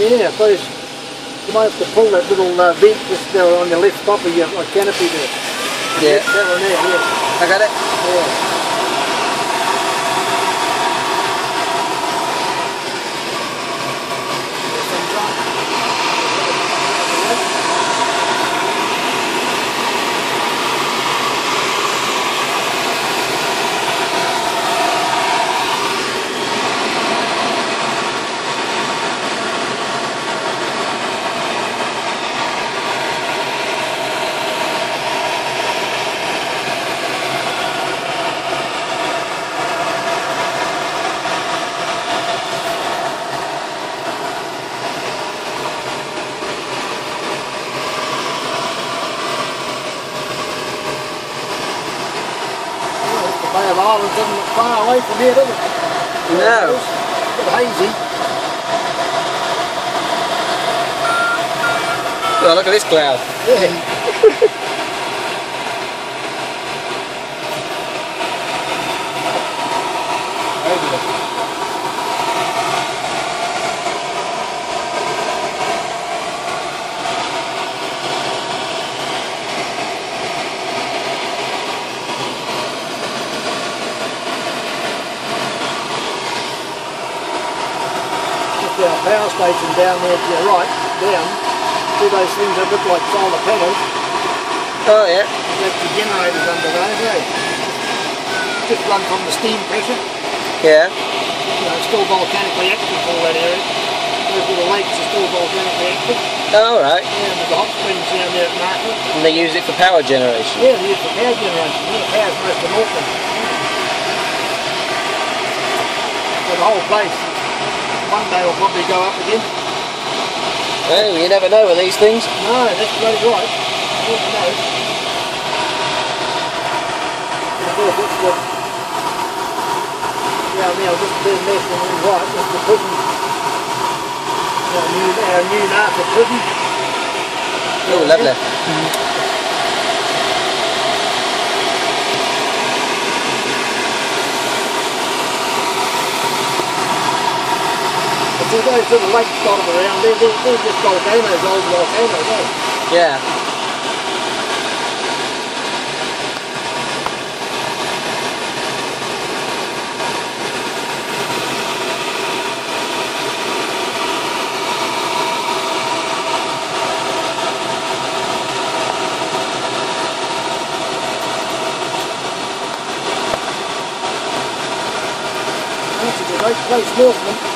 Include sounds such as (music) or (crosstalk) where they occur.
Yeah, suppose you might have to pull that little uh, vent just there on your left top of your canopy there. Yeah. That one there, yeah. I got it. yeah. Of Islands doesn't look far away from here, does it? No. A bit hazy. Oh, look at this cloud. Yeah. (laughs) Just our power station down there to your right, down. See those things that look like solar panels? Oh yeah. That's the generators under those, eh? Just run from the steam pressure. Yeah. You know, it's still volcanically active all that area. Those little lakes are still volcanically active. Oh, all right. Yeah, and there's the hot springs down there at Markham. And they use it for power generation. Yeah, they use for power generation. Yeah, power's most of Auckland. So the whole place, one day will probably go up again. Well, you never know with these things. No, that's bloody right. You never know. And of course, that's what, yeah, now this and right, that's the prison. Our new, our new Ngawha prison. Oh, lovely. But see those little lakes dotted around, they're, they're, they're just volcanoes, old volcanoes, eh? Yeah. That's a great place, Northman.